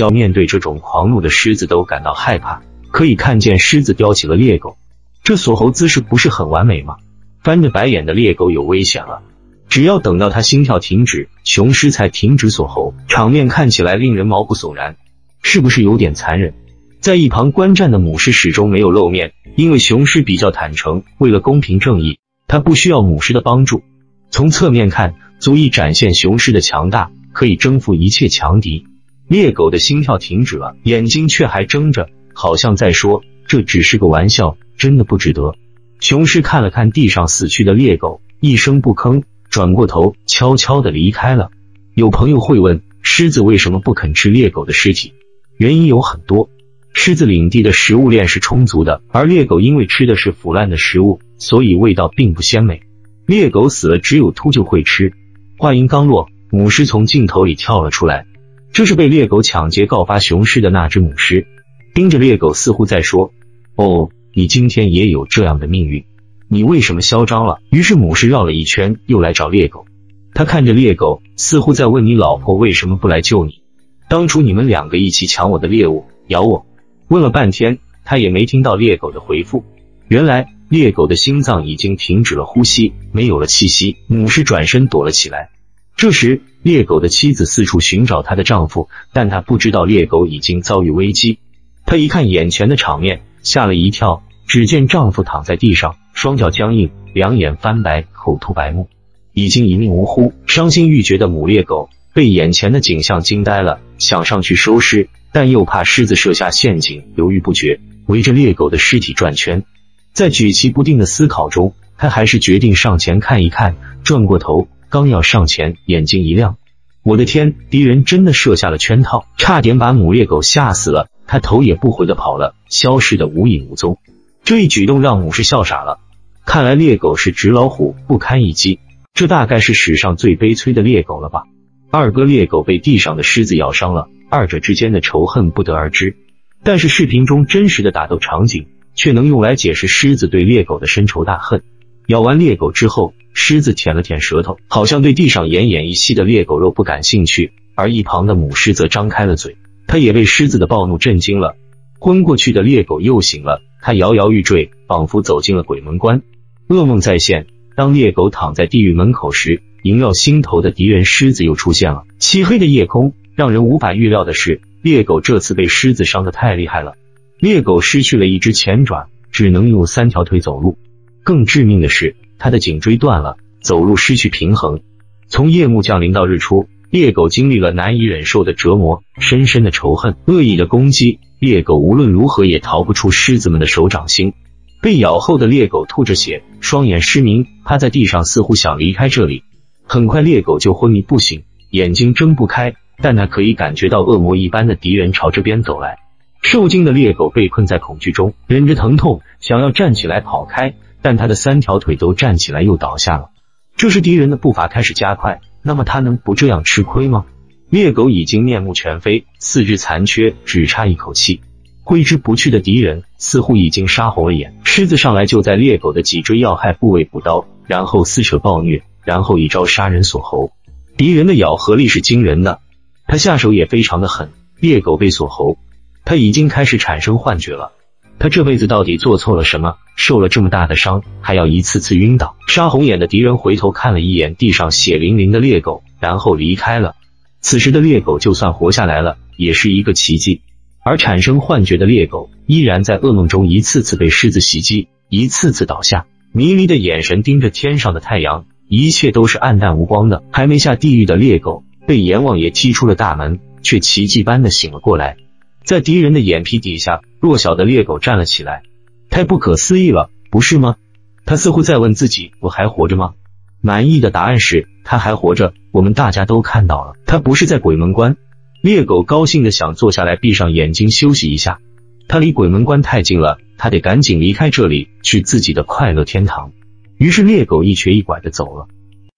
叫面对这种狂怒的狮子都感到害怕。可以看见狮子叼起了猎狗，这锁喉姿势不是很完美吗？翻着白眼的猎狗有危险了。只要等到它心跳停止，雄狮才停止锁喉，场面看起来令人毛骨悚然，是不是有点残忍？在一旁观战的母狮始终没有露面，因为雄狮比较坦诚，为了公平正义，它不需要母狮的帮助。从侧面看，足以展现雄狮的强大，可以征服一切强敌。猎狗的心跳停止了，眼睛却还睁着，好像在说：“这只是个玩笑，真的不值得。”雄狮看了看地上死去的猎狗，一声不吭，转过头，悄悄的离开了。有朋友会问，狮子为什么不肯吃猎狗的尸体？原因有很多。狮子领地的食物链是充足的，而猎狗因为吃的是腐烂的食物，所以味道并不鲜美。猎狗死了，只有秃鹫会吃。话音刚落，母狮从镜头里跳了出来。这是被猎狗抢劫告发雄狮的那只母狮，盯着猎狗，似乎在说：“哦，你今天也有这样的命运，你为什么嚣张了？”于是母狮绕了一圈，又来找猎狗。他看着猎狗，似乎在问：“你老婆为什么不来救你？当初你们两个一起抢我的猎物，咬我。”问了半天，他也没听到猎狗的回复。原来。猎狗的心脏已经停止了呼吸，没有了气息。母狮转身躲了起来。这时，猎狗的妻子四处寻找她的丈夫，但她不知道猎狗已经遭遇危机。她一看眼前的场面，吓了一跳。只见丈夫躺在地上，双脚僵硬，两眼翻白，口吐白沫，已经一命呜呼。伤心欲绝的母猎狗被眼前的景象惊呆了，想上去收尸，但又怕狮子设下陷阱，犹豫不决，围着猎狗的尸体转圈。在举棋不定的思考中，他还是决定上前看一看。转过头，刚要上前，眼睛一亮，我的天！敌人真的设下了圈套，差点把母猎狗吓死了。他头也不回的跑了，消失的无影无踪。这一举动让母狮笑傻了。看来猎狗是纸老虎，不堪一击。这大概是史上最悲催的猎狗了吧？二哥猎狗被地上的狮子咬伤了，二者之间的仇恨不得而知。但是视频中真实的打斗场景。却能用来解释狮子对猎狗的深仇大恨。咬完猎狗之后，狮子舔了舔舌头，好像对地上奄奄一息的猎狗肉不感兴趣。而一旁的母狮则张开了嘴，它也被狮子的暴怒震惊了。昏过去的猎狗又醒了，它摇摇欲坠，仿佛走进了鬼门关，噩梦再现。当猎狗躺在地狱门口时，萦绕心头的敌人狮子又出现了。漆黑的夜空，让人无法预料的是，猎狗这次被狮子伤的太厉害了。猎狗失去了一只前爪，只能用三条腿走路。更致命的是，它的颈椎断了，走路失去平衡。从夜幕降临到日出，猎狗经历了难以忍受的折磨、深深的仇恨、恶意的攻击。猎狗无论如何也逃不出狮子们的手掌心。被咬后的猎狗吐着血，双眼失明，趴在地上，似乎想离开这里。很快，猎狗就昏迷不醒，眼睛睁不开，但它可以感觉到恶魔一般的敌人朝这边走来。受惊的猎狗被困在恐惧中，忍着疼痛想要站起来跑开，但他的三条腿都站起来又倒下了。这时敌人的步伐开始加快，那么他能不这样吃亏吗？猎狗已经面目全非，四肢残缺，只差一口气。挥之不去的敌人似乎已经杀红了眼，狮子上来就在猎狗的脊椎要害部位补刀，然后撕扯暴虐，然后一招杀人锁喉。敌人的咬合力是惊人的，他下手也非常的狠。猎狗被锁喉。他已经开始产生幻觉了，他这辈子到底做错了什么？受了这么大的伤，还要一次次晕倒。杀红眼的敌人回头看了一眼地上血淋淋的猎狗，然后离开了。此时的猎狗就算活下来了，也是一个奇迹。而产生幻觉的猎狗依然在噩梦中一次次被狮子袭击，一次次倒下，迷离的眼神盯着天上的太阳，一切都是暗淡无光的。还没下地狱的猎狗被阎王爷踢出了大门，却奇迹般的醒了过来。在敌人的眼皮底下，弱小的猎狗站了起来。太不可思议了，不是吗？他似乎在问自己：“我还活着吗？”满意的答案是：“他还活着。”我们大家都看到了，他不是在鬼门关。猎狗高兴的想坐下来，闭上眼睛休息一下。他离鬼门关太近了，他得赶紧离开这里，去自己的快乐天堂。于是猎狗一瘸一拐的走了。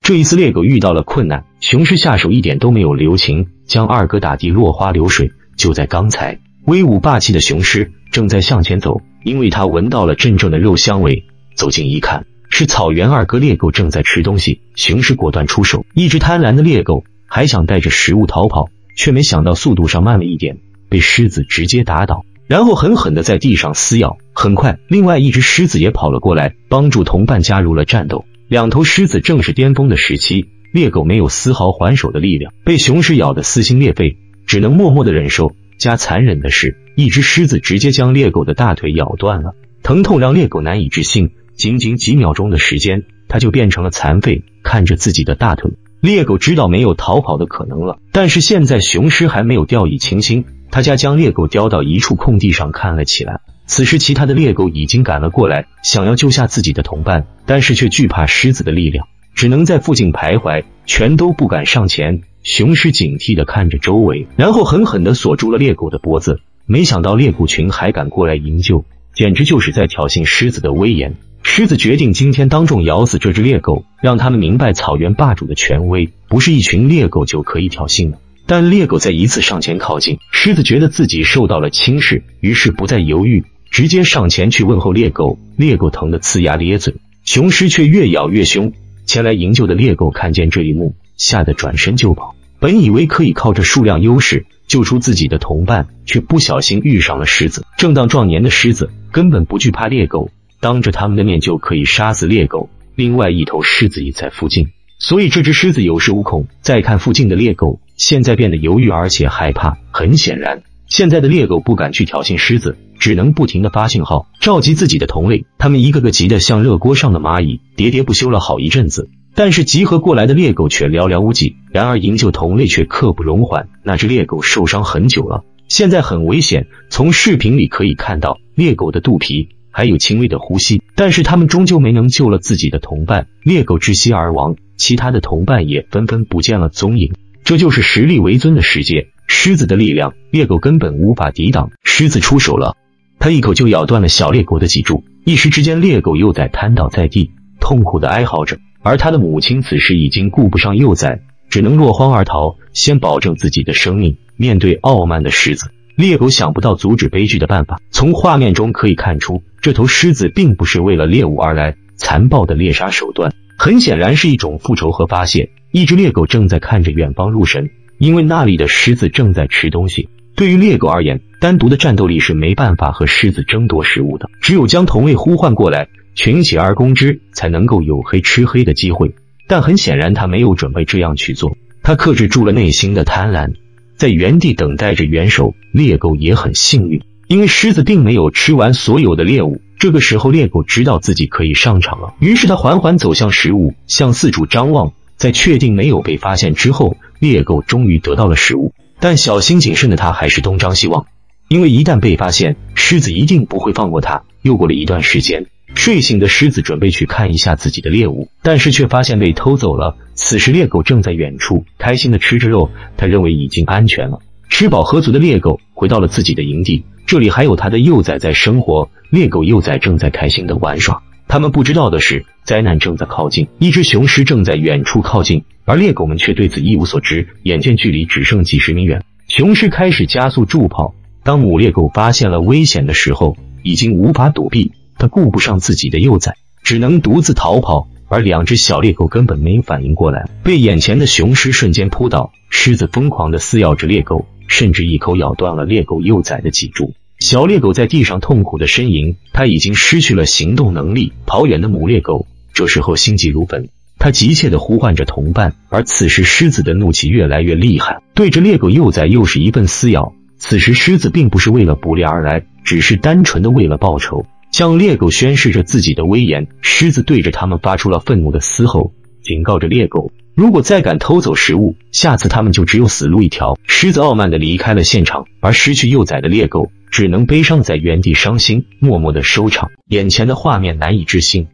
这一次猎狗遇到了困难，雄狮下手一点都没有留情，将二哥打地落花流水。就在刚才，威武霸气的雄狮正在向前走，因为他闻到了真正的肉香味。走近一看，是草原二哥猎狗正在吃东西。雄狮果断出手，一只贪婪的猎狗还想带着食物逃跑，却没想到速度上慢了一点，被狮子直接打倒，然后狠狠的在地上撕咬。很快，另外一只狮子也跑了过来，帮助同伴加入了战斗。两头狮子正是巅峰的时期，猎狗没有丝毫还手的力量，被雄狮咬得撕心裂肺，只能默默的忍受。加残忍的是，一只狮子直接将猎狗的大腿咬断了，疼痛让猎狗难以置信。仅仅几秒钟的时间，它就变成了残废。看着自己的大腿，猎狗知道没有逃跑的可能了。但是现在雄狮还没有掉以轻心，他家将猎狗叼到一处空地上看了起来。此时，其他的猎狗已经赶了过来，想要救下自己的同伴，但是却惧怕狮子的力量，只能在附近徘徊，全都不敢上前。雄狮警惕的看着周围，然后狠狠的锁住了猎狗的脖子。没想到猎狗群还敢过来营救，简直就是在挑衅狮子的威严。狮子决定今天当众咬死这只猎狗，让他们明白草原霸主的权威不是一群猎狗就可以挑衅的。但猎狗再一次上前靠近，狮子觉得自己受到了轻视，于是不再犹豫，直接上前去问候猎狗。猎狗疼得呲牙咧嘴，雄狮却越咬越凶。前来营救的猎狗看见这一幕，吓得转身就跑。本以为可以靠着数量优势救出自己的同伴，却不小心遇上了狮子。正当壮年的狮子根本不惧怕猎狗。当着他们的面就可以杀死猎狗，另外一头狮子也在附近，所以这只狮子有恃无恐。再看附近的猎狗，现在变得犹豫而且害怕。很显然，现在的猎狗不敢去挑衅狮子，只能不停的发信号，召集自己的同类。他们一个个急得像热锅上的蚂蚁，喋喋不休了好一阵子。但是集合过来的猎狗却寥寥无几。然而营救同类却刻不容缓。那只猎狗受伤很久了，现在很危险。从视频里可以看到，猎狗的肚皮。还有轻微的呼吸，但是他们终究没能救了自己的同伴，猎狗窒息而亡，其他的同伴也纷纷不见了踪影。这就是实力为尊的世界，狮子的力量，猎狗根本无法抵挡。狮子出手了，它一口就咬断了小猎狗的脊柱，一时之间，猎狗幼崽瘫倒在地，痛苦的哀嚎着。而他的母亲此时已经顾不上幼崽，只能落荒而逃，先保证自己的生命。面对傲慢的狮子。猎狗想不到阻止悲剧的办法。从画面中可以看出，这头狮子并不是为了猎物而来，残暴的猎杀手段很显然是一种复仇和发泄。一只猎狗正在看着远方入神，因为那里的狮子正在吃东西。对于猎狗而言，单独的战斗力是没办法和狮子争夺食物的，只有将同类呼唤过来，群起而攻之，才能够有黑吃黑的机会。但很显然，他没有准备这样去做，他克制住了内心的贪婪。在原地等待着援手，猎狗也很幸运，因为狮子并没有吃完所有的猎物。这个时候，猎狗知道自己可以上场了，于是他缓缓走向食物，向四处张望。在确定没有被发现之后，猎狗终于得到了食物。但小心谨慎的他还是东张西望，因为一旦被发现，狮子一定不会放过他。又过了一段时间。睡醒的狮子准备去看一下自己的猎物，但是却发现被偷走了。此时猎狗正在远处开心的吃着肉，他认为已经安全了。吃饱喝足的猎狗回到了自己的营地，这里还有他的幼崽在生活。猎狗幼崽正在开心的玩耍。他们不知道的是，灾难正在靠近，一只雄狮正在远处靠近，而猎狗们却对此一无所知。眼见距离只剩几十米远，雄狮开始加速助跑。当母猎狗发现了危险的时候，已经无法躲避。他顾不上自己的幼崽，只能独自逃跑，而两只小猎狗根本没有反应过来，被眼前的雄狮瞬间扑倒。狮子疯狂地撕咬着猎狗，甚至一口咬断了猎狗幼崽的脊柱。小猎狗在地上痛苦的呻吟，它已经失去了行动能力。跑远的母猎狗这时候心急如焚，它急切地呼唤着同伴。而此时狮子的怒气越来越厉害，对着猎狗幼崽又是一顿撕咬。此时狮子并不是为了捕猎而来，只是单纯的为了报仇。向猎狗宣示着自己的威严，狮子对着他们发出了愤怒的嘶吼，警告着猎狗：如果再敢偷走食物，下次他们就只有死路一条。狮子傲慢地离开了现场，而失去幼崽的猎狗只能悲伤在原地伤心，默默的收场。眼前的画面难以置信，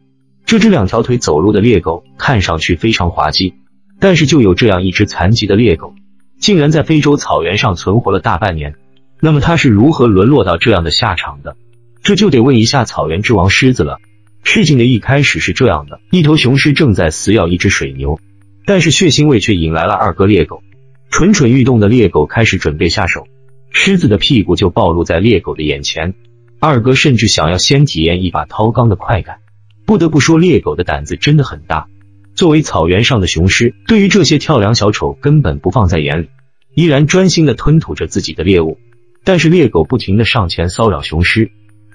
这只两条腿走路的猎狗看上去非常滑稽，但是就有这样一只残疾的猎狗，竟然在非洲草原上存活了大半年，那么它是如何沦落到这样的下场的？这就得问一下草原之王狮子了。事情的一开始是这样的：一头雄狮正在撕咬一只水牛，但是血腥味却引来了二哥猎狗。蠢蠢欲动的猎狗开始准备下手，狮子的屁股就暴露在猎狗的眼前。二哥甚至想要先体验一把掏肛的快感。不得不说，猎狗的胆子真的很大。作为草原上的雄狮，对于这些跳梁小丑根本不放在眼里，依然专心的吞吐着自己的猎物。但是猎狗不停的上前骚扰雄狮，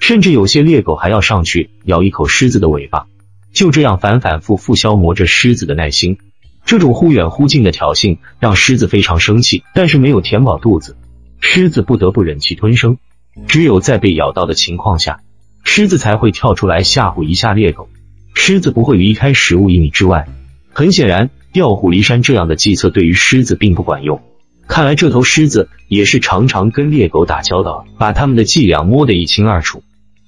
甚至有些猎狗还要上去咬一口狮子的尾巴，就这样反反复复消磨着狮子的耐心。这种忽远忽近的挑衅让狮子非常生气，但是没有填饱肚子，狮子不得不忍气吞声。只有在被咬到的情况下，狮子才会跳出来吓唬一下猎狗。狮子不会离开食物一米之外。很显然，调虎离山这样的计策对于狮子并不管用。看来这头狮子也是常常跟猎狗打交道，把他们的伎俩摸得一清二楚。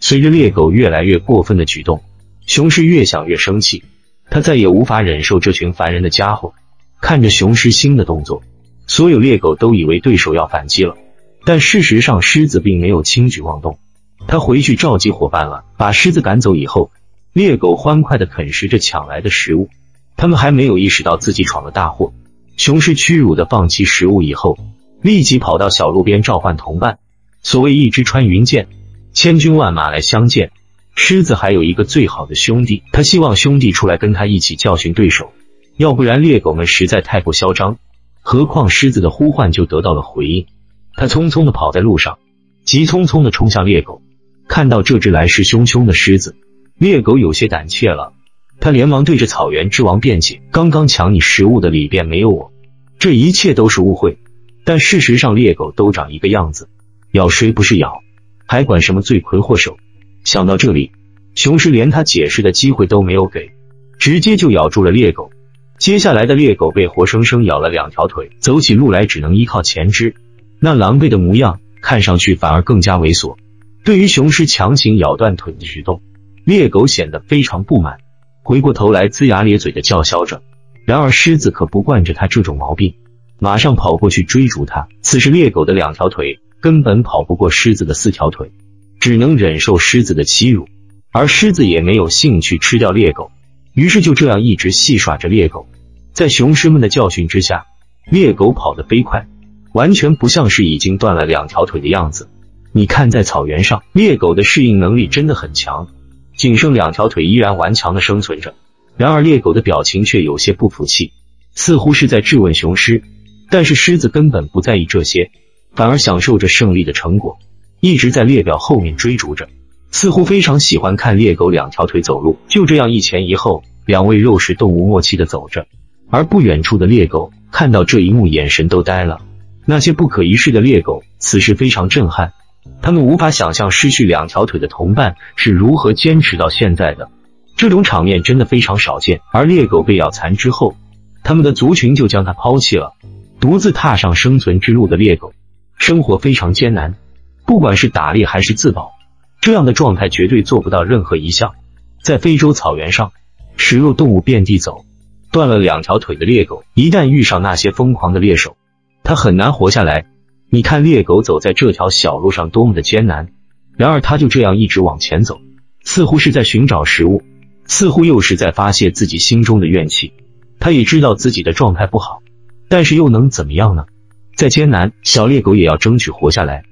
随着猎狗越来越过分的举动，雄狮越想越生气。他再也无法忍受这群烦人的家伙。看着雄狮新的动作，所有猎狗都以为对手要反击了，但事实上狮子并没有轻举妄动。他回去召集伙伴了，把狮子赶走以后，猎狗欢快的啃食着抢来的食物。他们还没有意识到自己闯了大祸。雄狮屈辱的放弃食物以后，立即跑到小路边召唤同伴。所谓一只穿云箭，千军万马来相见。狮子还有一个最好的兄弟，他希望兄弟出来跟他一起教训对手，要不然猎狗们实在太过嚣张。何况狮子的呼唤就得到了回应，他匆匆的跑在路上，急匆匆的冲向猎狗。看到这只来势汹汹的狮子，猎狗有些胆怯了，他连忙对着草原之王辩解：“刚刚抢你食物的里边没有我，这一切都是误会。”但事实上，猎狗都长一个样子，咬谁不是咬，还管什么罪魁祸首？想到这里，雄狮连他解释的机会都没有给，直接就咬住了猎狗。接下来的猎狗被活生生咬了两条腿，走起路来只能依靠前肢，那狼狈的模样看上去反而更加猥琐。对于雄狮强行咬断腿的举动，猎狗显得非常不满，回过头来龇牙咧嘴的叫嚣着。然而狮子可不惯着他这种毛病，马上跑过去追逐他。此时猎狗的两条腿根本跑不过狮子的四条腿。只能忍受狮子的欺辱，而狮子也没有兴趣吃掉猎狗，于是就这样一直戏耍着猎狗。在雄狮们的教训之下，猎狗跑得飞快，完全不像是已经断了两条腿的样子。你看，在草原上，猎狗的适应能力真的很强，仅剩两条腿依然顽强的生存着。然而，猎狗的表情却有些不服气，似乎是在质问雄狮。但是狮子根本不在意这些，反而享受着胜利的成果。一直在列表后面追逐着，似乎非常喜欢看猎狗两条腿走路。就这样一前一后，两位肉食动物默契的走着。而不远处的猎狗看到这一幕，眼神都呆了。那些不可一世的猎狗此时非常震撼，他们无法想象失去两条腿的同伴是如何坚持到现在的。这种场面真的非常少见。而猎狗被咬残之后，他们的族群就将它抛弃了，独自踏上生存之路的猎狗，生活非常艰难。不管是打猎还是自保，这样的状态绝对做不到任何一项。在非洲草原上，食肉动物遍地走，断了两条腿的猎狗一旦遇上那些疯狂的猎手，它很难活下来。你看猎狗走在这条小路上多么的艰难，然而它就这样一直往前走，似乎是在寻找食物，似乎又是在发泄自己心中的怨气。它也知道自己的状态不好，但是又能怎么样呢？再艰难，小猎狗也要争取活下来。